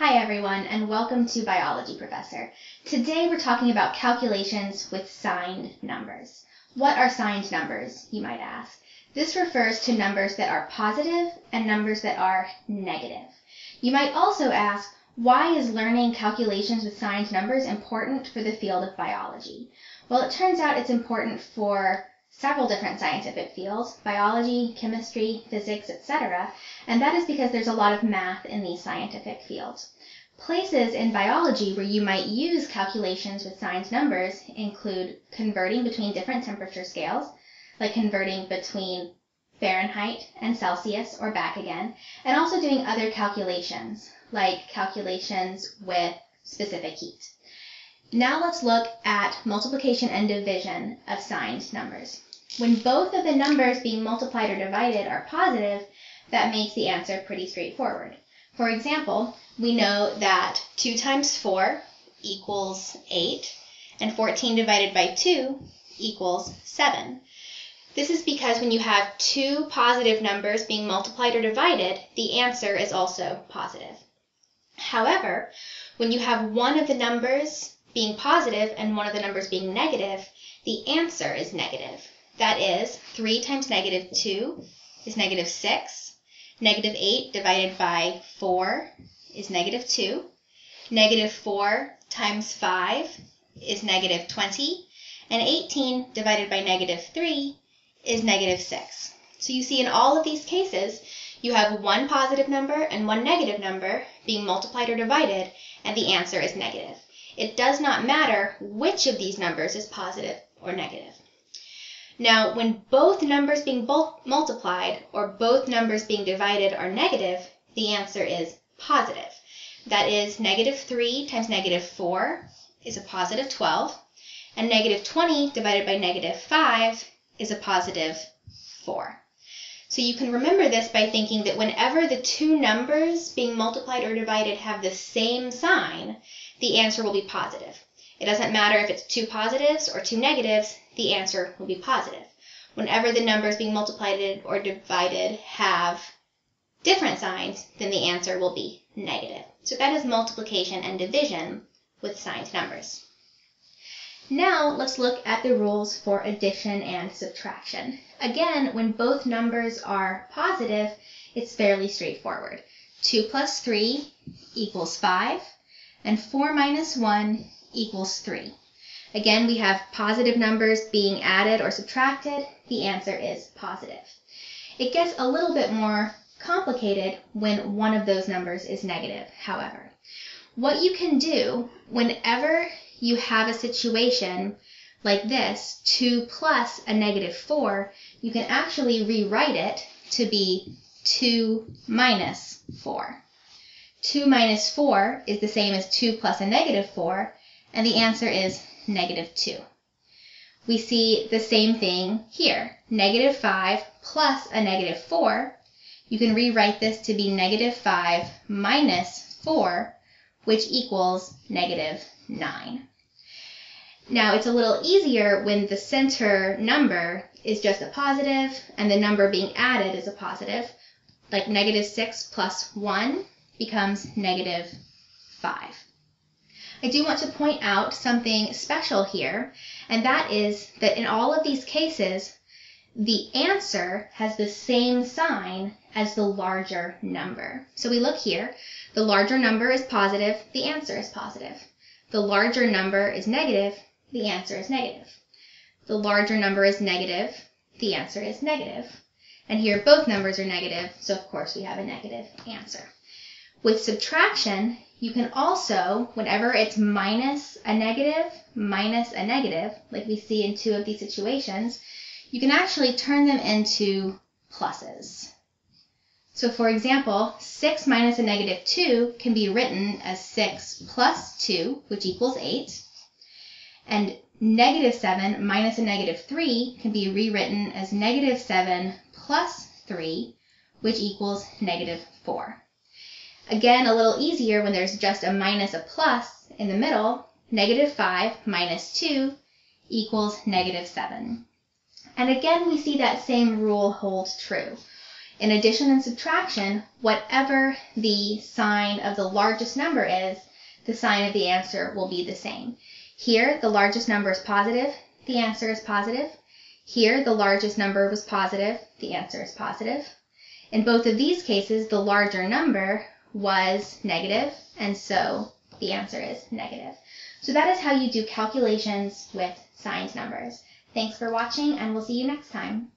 Hi everyone and welcome to Biology Professor. Today we're talking about calculations with signed numbers. What are signed numbers, you might ask? This refers to numbers that are positive and numbers that are negative. You might also ask, why is learning calculations with signed numbers important for the field of biology? Well, it turns out it's important for several different scientific fields, biology, chemistry, physics, etc., and that is because there's a lot of math in these scientific fields. Places in biology where you might use calculations with signed numbers include converting between different temperature scales, like converting between Fahrenheit and Celsius or back again, and also doing other calculations, like calculations with specific heat. Now let's look at multiplication and division of signed numbers. When both of the numbers being multiplied or divided are positive, that makes the answer pretty straightforward. For example, we know that 2 times 4 equals 8, and 14 divided by 2 equals 7. This is because when you have two positive numbers being multiplied or divided, the answer is also positive. However, when you have one of the numbers being positive and one of the numbers being negative, the answer is negative. That is, 3 times negative 2 is negative 6. Negative 8 divided by 4 is negative 2. Negative 4 times 5 is negative 20. And 18 divided by negative 3 is negative 6. So you see in all of these cases, you have one positive number and one negative number being multiplied or divided, and the answer is negative. It does not matter which of these numbers is positive or negative. Now, when both numbers being both multiplied or both numbers being divided are negative, the answer is positive. That is, negative 3 times negative 4 is a positive 12, and negative 20 divided by negative 5 is a positive 4. So you can remember this by thinking that whenever the two numbers being multiplied or divided have the same sign, the answer will be positive. It doesn't matter if it's two positives or two negatives, the answer will be positive. Whenever the numbers being multiplied or divided have different signs, then the answer will be negative. So that is multiplication and division with signed numbers. Now let's look at the rules for addition and subtraction. Again, when both numbers are positive, it's fairly straightforward. 2 plus 3 equals 5, and 4 minus 1 equals 3. Again, we have positive numbers being added or subtracted. The answer is positive. It gets a little bit more complicated when one of those numbers is negative, however. What you can do whenever you have a situation like this, 2 plus a negative 4, you can actually rewrite it to be 2 minus 4. 2 minus 4 is the same as 2 plus a negative 4, and the answer is negative 2. We see the same thing here. Negative 5 plus a negative 4. You can rewrite this to be negative 5 minus 4, which equals negative 9. Now, it's a little easier when the center number is just a positive and the number being added is a positive. Like negative 6 plus 1 becomes negative 5. I do want to point out something special here, and that is that in all of these cases, the answer has the same sign as the larger number. So we look here, the larger number is positive, the answer is positive. The larger number is negative, the answer is negative. The larger number is negative, the answer is negative. And here both numbers are negative, so of course we have a negative answer. With subtraction, you can also, whenever it's minus a negative, minus a negative, like we see in two of these situations, you can actually turn them into pluses. So for example, 6 minus a negative 2 can be written as 6 plus 2, which equals 8. And negative 7 minus a negative 3 can be rewritten as negative 7 plus 3, which equals negative 4. Again, a little easier when there's just a minus a plus in the middle. Negative 5 minus 2 equals negative 7. And again, we see that same rule hold true. In addition and subtraction, whatever the sign of the largest number is, the sign of the answer will be the same. Here, the largest number is positive, the answer is positive. Here, the largest number was positive, the answer is positive. In both of these cases, the larger number was negative, and so the answer is negative. So that is how you do calculations with signed numbers. Thanks for watching, and we'll see you next time.